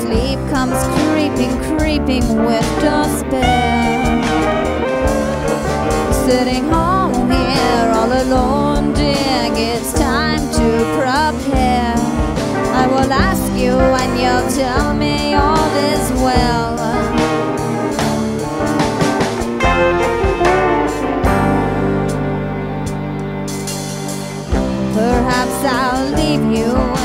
Sleep comes creeping, creeping with despair. Sitting home here all alone, dear, it's time to prepare. I will ask you and you'll tell me all is well. Perhaps I'll leave you.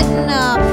in